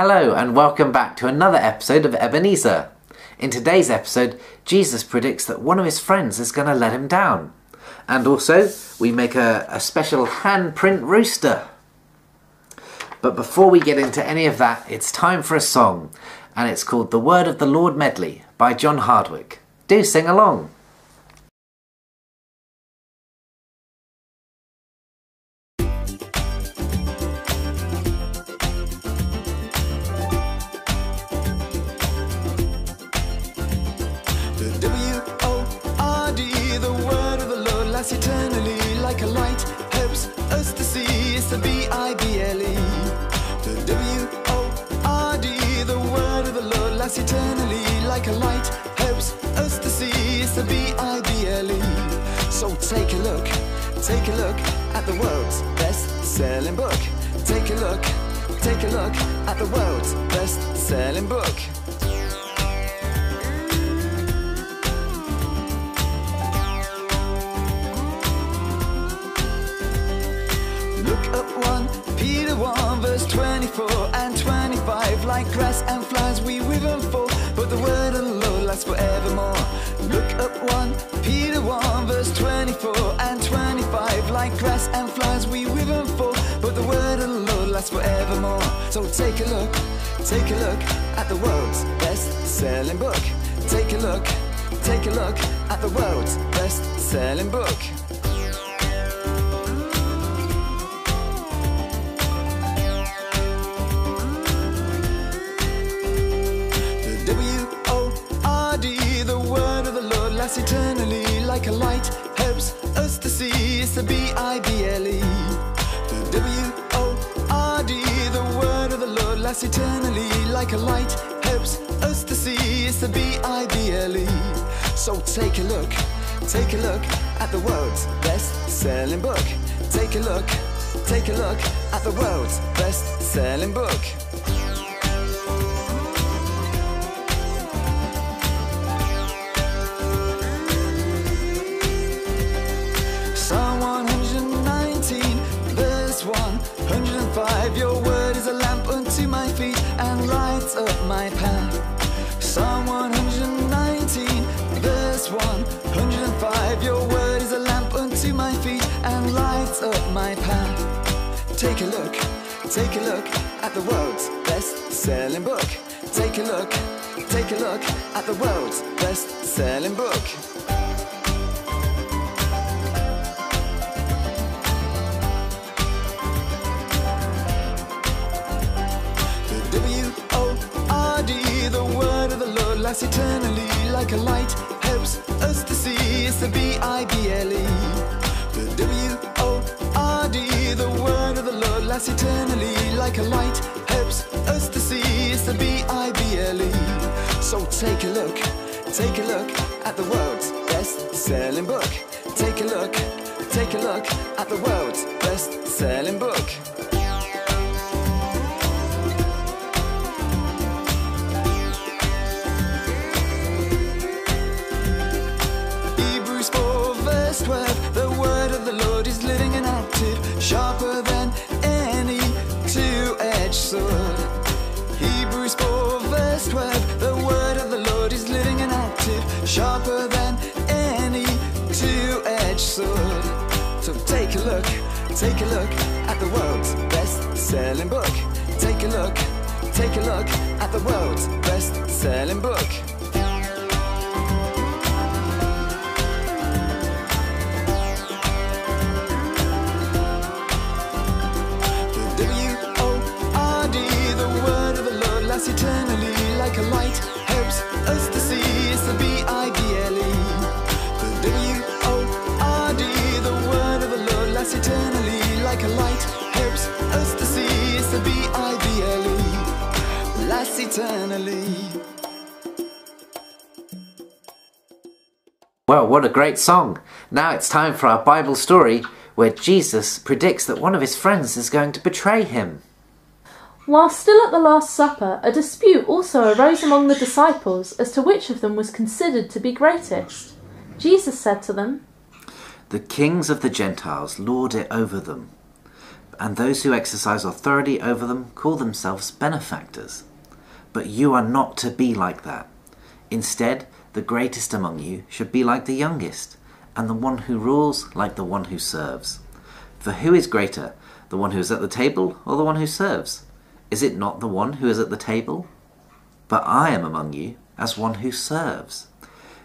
Hello, and welcome back to another episode of Ebenezer. In today's episode, Jesus predicts that one of his friends is going to let him down. And also, we make a, a special handprint rooster. But before we get into any of that, it's time for a song, and it's called The Word of the Lord Medley by John Hardwick. Do sing along. Take a look at the world's best-selling book. Take a look, take a look at the world's best-selling book. Look up 1 Peter 1 verse 24 and 25 Like grass and flies we wither and fall But the word of the Lord lasts forevermore Look up 1 Peter 1 verse 24 and 25 Like grass and flies we wither and fall But the word of the Lord lasts forevermore. So take a look, take a look at the world's best-selling book. Take a look, take a look at the world's best-selling book. The W-O-R-D, the word of the Lord lasts eternally like a light, helps us to see. It's the B-I-B-L-E. The W-O-R-D, the word of the Lord lasts eternally like a light, helps us to see. It's the B-I-B-L-E. So take a look, take a look at the world's best-selling book. Take a look, take a look at the world's best-selling book. Take a look, take a look at the world's best selling book. Take a look, take a look at the world's best selling book. The W-O-R-D, the word of the Lord lasts eternally like a light, helps us to see. It's the B-I-B-L-E. The W-O-R-D, the word of the Eternally like a light, helps us to see. It's the B-I-B-L-E. So take a look, take a look at the world's best-selling book. Take a look, take a look at the world's best-selling book. Take a look at the world's best-selling book. Take a look, take a look at the world's best-selling book Well, what a great song! Now it's time for our Bible story where Jesus predicts that one of his friends is going to betray him. While still at the Last Supper, a dispute also arose among the disciples as to which of them was considered to be greatest. Jesus said to them, The kings of the Gentiles lord it over them, and those who exercise authority over them call themselves benefactors. But you are not to be like that. Instead, the greatest among you should be like the youngest, and the one who rules like the one who serves. For who is greater, the one who is at the table or the one who serves? Is it not the one who is at the table? But I am among you as one who serves.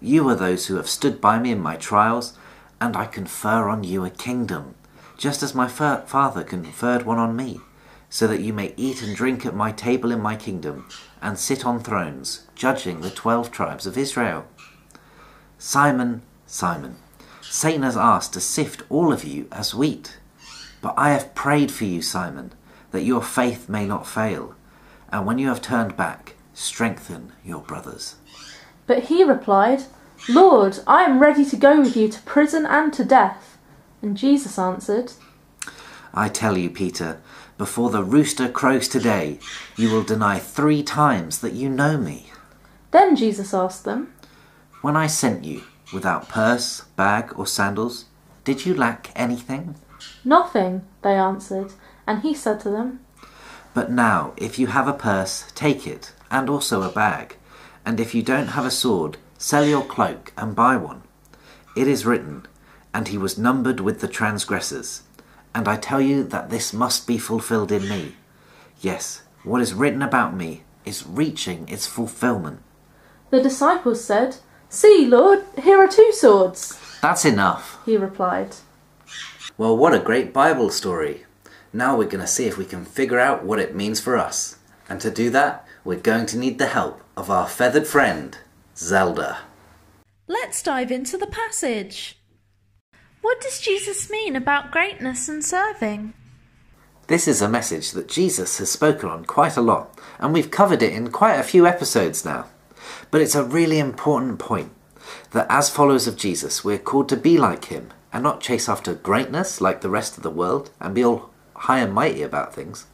You are those who have stood by me in my trials, and I confer on you a kingdom, just as my fa- Father conferred one on me, so that you may eat and drink at my table in my kingdom, and sit on thrones, judging the twelve tribes of Israel. Simon, Simon, Satan has asked to sift all of you as wheat. But I have prayed for you, Simon, that your faith may not fail. And when you have turned back, strengthen your brothers. But he replied, Lord, I am ready to go with you to prison and to death. And Jesus answered, I tell you, Peter, before the rooster crows today, you will deny three times that you know me. Then Jesus asked them, When I sent you, without purse, bag, or sandals, did you lack anything? Nothing, they answered. And he said to them, But now, if you have a purse, take it, and also a bag. And if you don't have a sword, sell your cloak and buy one. It is written, And he was numbered with the transgressors. And I tell you that this must be fulfilled in me. Yes, what is written about me is reaching its fulfillment. The disciples said, See, Lord, here are two swords. That's enough. He replied, Well, what a great Bible story. Now we're going to see if we can figure out what it means for us. And to do that, we're going to need the help of our feathered friend, Zelda. Let's dive into the passage. What does Jesus mean about greatness and serving? This is a message that Jesus has spoken on quite a lot, and we've covered it in quite a few episodes now. But it's a really important point that as followers of Jesus, we're called to be like him and not chase after greatness like the rest of the world and be all high and mighty about things.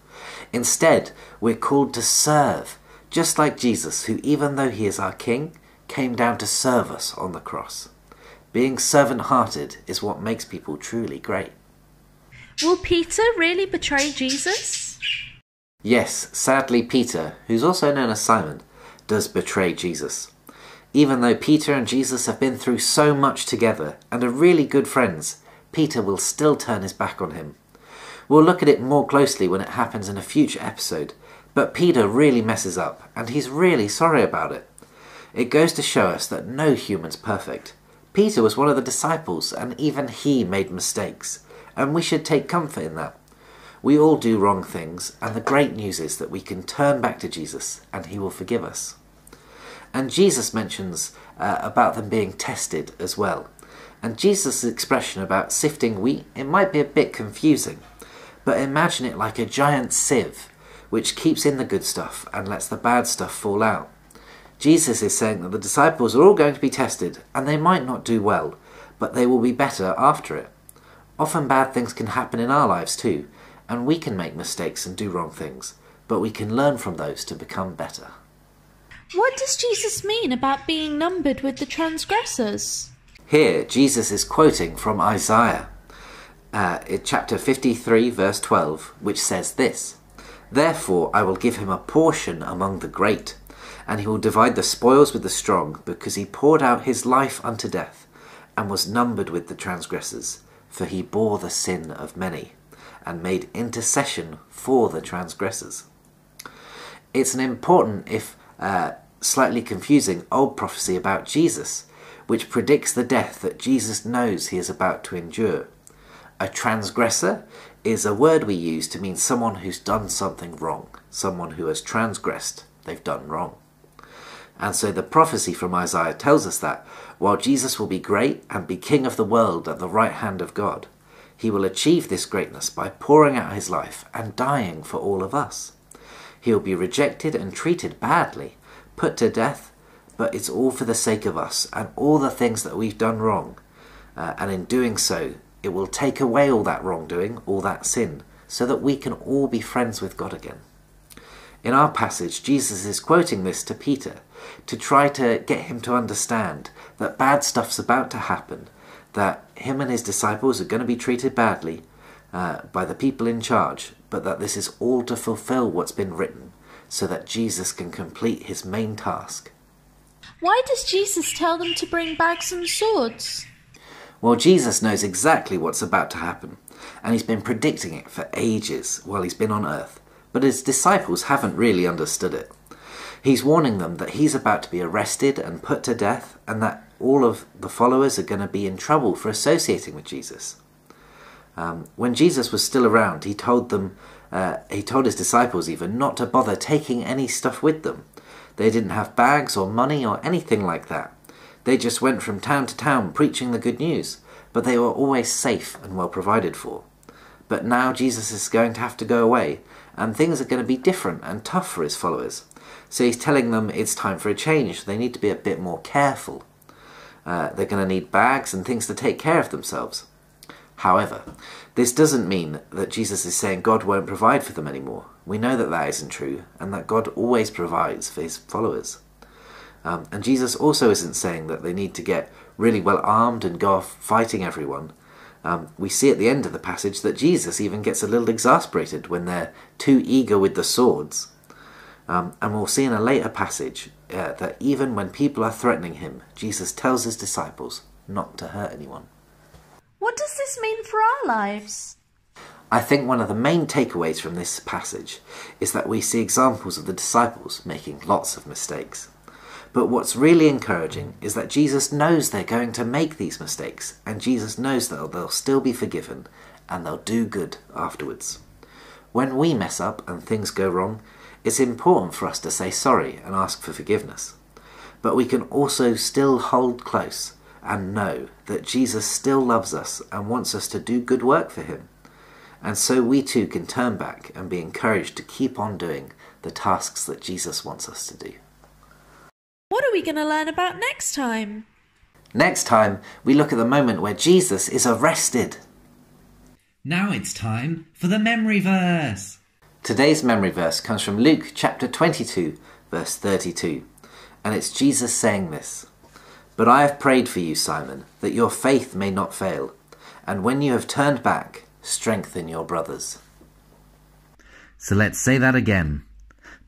Instead, we're called to serve, just like Jesus, who, even though he is our King, came down to serve us on the cross. Being servant hearted is what makes people truly great. Will Peter really betray Jesus? Yes, sadly, Peter, who's also known as Simon, does betray Jesus. Even though Peter and Jesus have been through so much together and are really good friends, Peter will still turn his back on him. We'll look at it more closely when it happens in a future episode, but Peter really messes up, and he's really sorry about it. It goes to show us that no human's perfect. Peter was one of the disciples, and even he made mistakes, and we should take comfort in that. We all do wrong things, and the great news is that we can turn back to Jesus and he will forgive us. And Jesus mentions uh, about them being tested as well. And Jesus' expression about sifting wheat, it might be a bit confusing, but imagine it like a giant sieve which keeps in the good stuff and lets the bad stuff fall out. Jesus is saying that the disciples are all going to be tested and they might not do well, but they will be better after it. Often bad things can happen in our lives too, and we can make mistakes and do wrong things, but we can learn from those to become better. What does Jesus mean about being numbered with the transgressors? Here, Jesus is quoting from Isaiah, uh, chapter 53, verse 12, which says this Therefore I will give him a portion among the great, and he will divide the spoils with the strong, because he poured out his life unto death, and was numbered with the transgressors, for he bore the sin of many, and made intercession for the transgressors. It's an important, if uh, slightly confusing, old prophecy about Jesus, which predicts the death that Jesus knows he is about to endure. A transgressor is a word we use to mean someone who's done something wrong, someone who has transgressed, they've done wrong. And so the prophecy from Isaiah tells us that while Jesus will be great and be king of the world at the right hand of God, he will achieve this greatness by pouring out his life and dying for all of us. He will be rejected and treated badly, put to death, but it's all for the sake of us and all the things that we've done wrong. Uh, and in doing so, it will take away all that wrongdoing, all that sin, so that we can all be friends with God again. In our passage, Jesus is quoting this to Peter to try to get him to understand that bad stuff's about to happen, that him and his disciples are going to be treated badly, uh, by the people in charge, but that this is all to fulfill what's been written, so that Jesus can complete his main task. Why does Jesus tell them to bring bags and swords? Well, Jesus knows exactly what's about to happen, and he's been predicting it for ages while he's been on earth, but his disciples haven't really understood it. He's warning them that he's about to be arrested and put to death, and that all of the followers are going to be in trouble for associating with Jesus. Um, when Jesus was still around, he told them, uh, he told his disciples even not to bother taking any stuff with them. They didn't have bags or money or anything like that. They just went from town to town preaching the good news, but they were always safe and well provided for. But now Jesus is going to have to go away, and things are going to be different and tough for his followers. So he's telling them it's time for a change. They need to be a bit more careful. Uh, they're going to need bags and things to take care of themselves. However, this doesn't mean that Jesus is saying God won't provide for them anymore. We know that that isn't true, and that God always provides for his followers. Um, and Jesus also isn't saying that they need to get really well armed and go off fighting everyone. Um, we see at the end of the passage that Jesus even gets a little exasperated when they're too eager with the swords. Um, and we'll see in a later passage uh, that even when people are threatening him, Jesus tells his disciples not to hurt anyone. What does this mean for our lives? I think one of the main takeaways from this passage is that we see examples of the disciples making lots of mistakes. But what's really encouraging is that Jesus knows they're going to make these mistakes, and Jesus knows that they'll still be forgiven and they'll do good afterwards. When we mess up and things go wrong, it's important for us to say sorry and ask for forgiveness. But we can also still hold close and know that Jesus still loves us and wants us to do good work for him. And so we too can turn back and be encouraged to keep on doing the tasks that Jesus wants us to do. What are we going to learn about next time? Next time, we look at the moment where Jesus is arrested. Now it's time for the memory verse. Today's memory verse comes from Luke chapter 22, verse 32, and it's Jesus saying this But I have prayed for you, Simon, that your faith may not fail, and when you have turned back, strengthen your brothers. So let's say that again.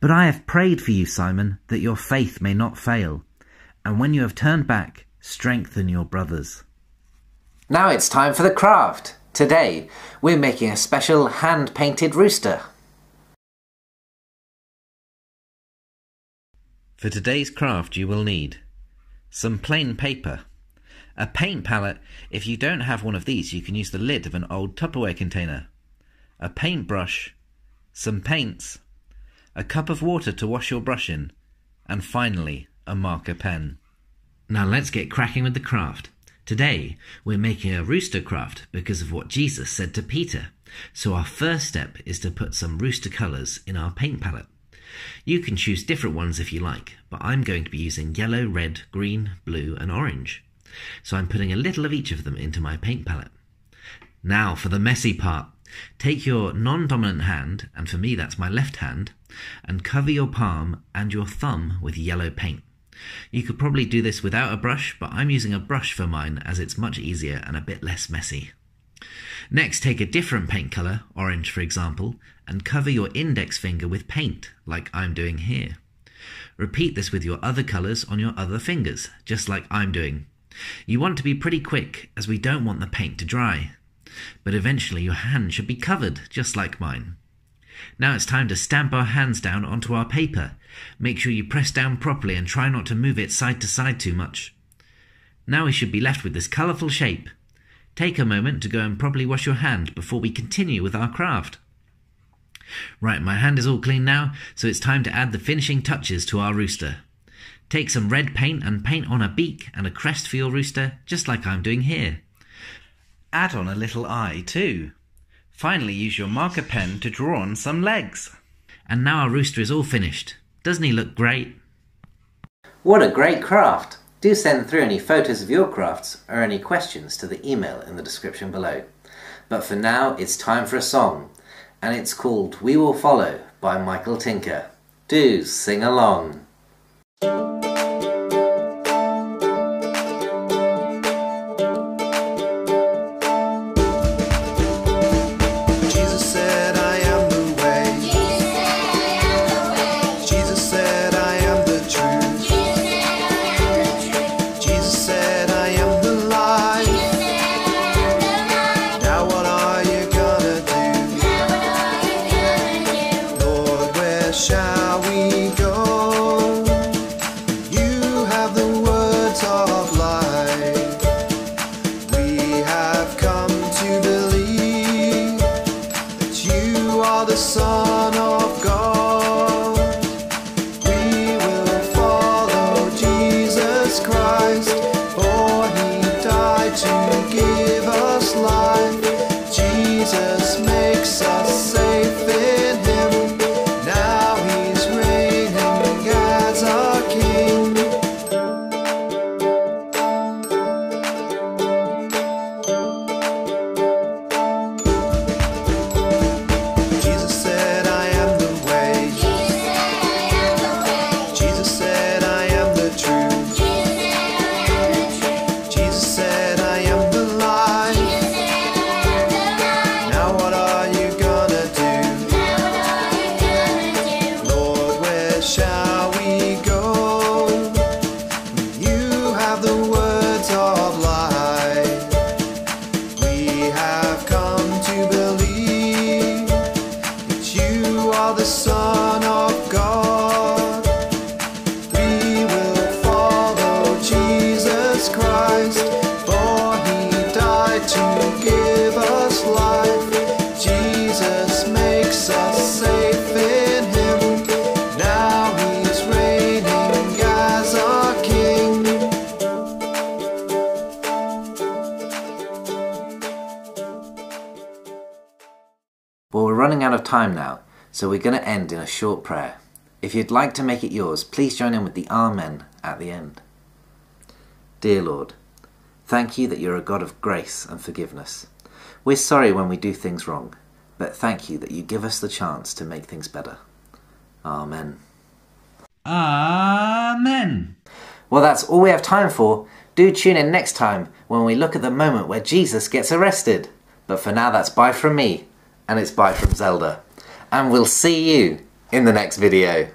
But I have prayed for you, Simon, that your faith may not fail, and when you have turned back, strengthen your brothers. Now it's time for the craft. Today, we're making a special hand painted rooster. For today's craft, you will need some plain paper, a paint palette. If you don't have one of these, you can use the lid of an old Tupperware container, a paintbrush, some paints, a cup of water to wash your brush in, and finally, a marker pen. Now let's get cracking with the craft. Today, we're making a rooster craft because of what Jesus said to Peter. So our first step is to put some rooster colours in our paint palette. You can choose different ones if you like, but I'm going to be using yellow, red, green, blue and orange. So I'm putting a little of each of them into my paint palette. Now for the messy part. Take your non-dominant hand, and for me that's my left hand, and cover your palm and your thumb with yellow paint. You could probably do this without a brush, but I'm using a brush for mine as it's much easier and a bit less messy. Next, take a different paint colour, orange for example, and cover your index finger with paint, like I'm doing here. Repeat this with your other colours on your other fingers, just like I'm doing. You want to be pretty quick, as we don't want the paint to dry. But eventually your hand should be covered, just like mine. Now it's time to stamp our hands down onto our paper. Make sure you press down properly and try not to move it side to side too much. Now we should be left with this colourful shape. Take a moment to go and properly wash your hand before we continue with our craft. Right, my hand is all clean now, so it's time to add the finishing touches to our rooster. Take some red paint and paint on a beak and a crest for your rooster, just like I'm doing here. Add on a little eye too. Finally, use your marker pen to draw on some legs. And now our rooster is all finished. Doesn't he look great? What a great craft! Do send through any photos of your crafts or any questions to the email in the description below. But for now, it's time for a song, and it's called We Will Follow by Michael Tinker. Do sing along. Out of time now, so we're going to end in a short prayer. If you'd like to make it yours, please join in with the Amen at the end. Dear Lord, thank you that you're a God of grace and forgiveness. We're sorry when we do things wrong, but thank you that you give us the chance to make things better. Amen. Amen. Well, that's all we have time for. Do tune in next time when we look at the moment where Jesus gets arrested. But for now, that's bye from me, and it's Bye from Zelda. And we'll see you in the next video.